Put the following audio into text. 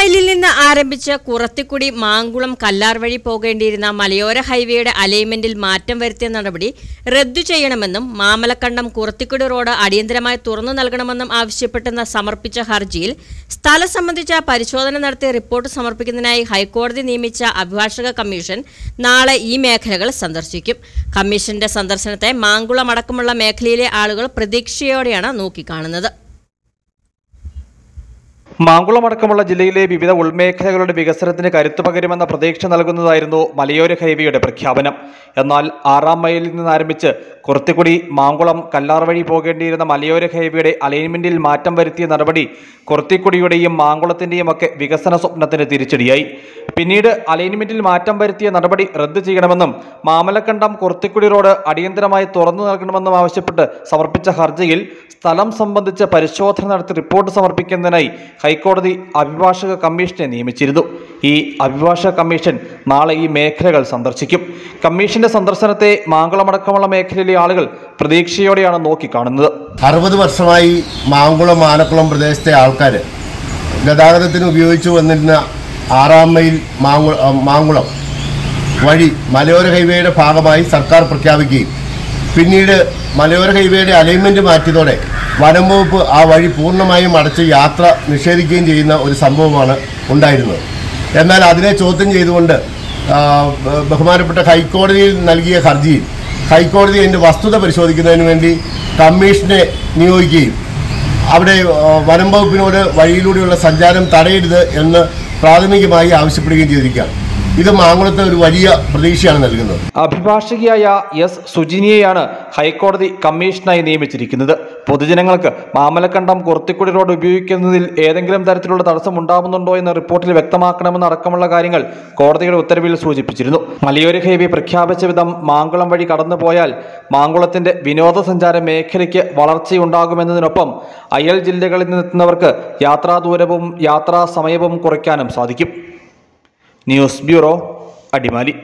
മൈലിൽ നിന്ന് ആരംഭിച്ച് കുറത്തിക്കുടി മാങ്കുളം കല്ലാർ വഴി പോകേണ്ടിയിരുന്ന മലയോര ഹൈവേയുടെ അലൈൻമെന്റിൽ മാറ്റം വരുത്തിയ നടപടി റദ്ദു ചെയ്യണമെന്നും മാമലക്കണ്ടം കുറത്തിക്കുടി റോഡ് അടിയന്തരമായി തുറന്നു നൽകണമെന്നും ആവശ്യപ്പെട്ടെന്ന് സമർപ്പിച്ച ഹർജിയിൽ സ്ഥലം സംബന്ധിച്ച പരിശോധന നടത്തി റിപ്പോർട്ട് സമർപ്പിക്കുന്നതിനായി ഹൈക്കോടതി നിയമിച്ച അഭിഭാഷക കമ്മീഷൻ നാളെ ഈ മേഖലകൾ സന്ദർശിക്കും. കമ്മീഷന്റെ സന്ദർശനത്തെ മാങ്കുളം അടക്കമുള്ള മേഖലയിലെ ആളുകൾ പ്രതീക്ഷയോടെയാണ് നോക്കിക്കാണുന്നത്. മാങ്കുളം അടക്കമുള്ള ജില്ലയിലെ വിവിധ ഉൾമേഖലകളുടെ വികസനത്തിന് കരുത്തു പകരുമെന്ന പ്രതീക്ഷ നൽകുന്നതായിരുന്നു മലയോര ഹൈവേയുടെ പ്രഖ്യാപനം. എന്നാൽ ആറാം മൈലിൽ നിന്നാരംഭിച്ച് കുറത്തിക്കുടി മാങ്കുളം കല്ലാർ വഴി പോകേണ്ടിയിരുന്ന മലയോര ഹൈവേയുടെ അലൈൻമെന്റിൽ മാറ്റം വരുത്തിയ നടപടി കുറത്തിക്കുടിയുടെയും മാങ്കുളത്തിന്റെയും ഒക്കെ വികസന സ്വപ്നത്തിന് തിരിച്ചടിയായി. പിന്നീട് അലൈൻമെന്റിൽ മാറ്റം വരുത്തിയ നടപടി റദ്ദു ചെയ്യണമെന്നും മാമലക്കണ്ടം കുറത്തിക്കുടി റോഡ് അടിയന്തരമായി തുറന്നു നൽകണമെന്നും ആവശ്യപ്പെട്ട് സമർപ്പിച്ച ഹർജിയിൽ സ്ഥലം സംബന്ധിച്ച പരിശോധന നടത്തി റിപ്പോർട്ട് സമർപ്പിക്കുന്നതിനായി ഹൈക്കോടതി അഭിഭാഷക കമ്മീഷനെ നിയമിച്ചിരുന്നു. ഈ അഭിഭാഷക കമ്മീഷൻ നാളെ ഈ മേഖലകൾ സന്ദർശിക്കും. കമ്മീഷന്റെ സന്ദർശനത്തെ മാങ്കുളമടക്കമുള്ള മേഖലയിലെ ആളുകൾ പ്രതീക്ഷയോടെയാണ് നോക്കിക്കാണുന്നത്. അറുപത് വർഷമായി മാങ്കുളം ആനക്കുളം പ്രദേശത്തെ ആൾക്കാർ ഗതാഗതത്തിന് ഉപയോഗിച്ചു വന്നിരുന്ന ആറാം മൈൽ മാങ്കുള മാങ്കുളം വഴി മലയോര ഹൈവേയുടെ ഭാഗമായി സർക്കാർ പ്രഖ്യാപിക്കുകയും പിന്നീട് മലയോര ഹൈവേയുടെ അലൈൻമെന്റ് മാറ്റിയതോടെ വനം വകുപ്പ് ആ വഴി പൂർണമായും അടച്ച് യാത്ര നിഷേധിക്കുകയും ചെയ്യുന്ന ഒരു സംഭവമാണ് ഉണ്ടായിരുന്നത്. എന്നാൽ അതിനെ ചോദ്യം ചെയ്തുകൊണ്ട് ബഹുമാനപ്പെട്ട ഹൈക്കോടതിയിൽ നൽകിയ ഹർജിയിൽ ഹൈക്കോടതി അതിന്റെ വസ്തുത പരിശോധിക്കുന്നതിന് വേണ്ടി കമ്മീഷനെ നിയോഗിക്കുകയും അവിടെ വനം വകുപ്പിനോട് വഴിയിലൂടെയുള്ള സഞ്ചാരം തടയരുത് എന്ന് പ്രാഥമികമായി ആവശ്യപ്പെടുകയും ചെയ്തിരിക്കുകയാണ്. ഇത് മാങ്കുളത്തെ ഒരു വലിയ പ്രതീക്ഷയാണ് നൽകുന്നത്. അഭിഭാഷകയായ എസ് സുജിനിയെയാണ് ഹൈക്കോടതി കമ്മീഷനായി നിയമിച്ചിരിക്കുന്നത്. പൊതുജനങ്ങൾക്ക് മാമലക്കണ്ടം കുറത്തിക്കുടി റോഡ് ഉപയോഗിക്കുന്നതിൽ ഏതെങ്കിലും തരത്തിലുള്ള തടസ്സം ഉണ്ടാകുന്നുണ്ടോ എന്ന റിപ്പോർട്ടിൽ വ്യക്തമാക്കണമെന്ന് അടക്കമുള്ള കാര്യങ്ങൾ കോടതിയുടെ ഉത്തരവിൽ സൂചിപ്പിച്ചിരുന്നു. മലയോര ഹൈവേ പ്രഖ്യാപിച്ച വിധം മാങ്കുളം വഴി കടന്നുപോയാൽ മാങ്കുളത്തിന്റെ വിനോദസഞ്ചാര മേഖലയ്ക്ക് വളർച്ചയുണ്ടാകുമെന്നതിനൊപ്പം അയൽ ജില്ലകളിൽ നിന്നെത്തുന്നവർക്ക് യാത്രാ ദൂരവും യാത്രാ സമയവും കുറയ്ക്കാനും സാധിക്കും. News bureau Adimali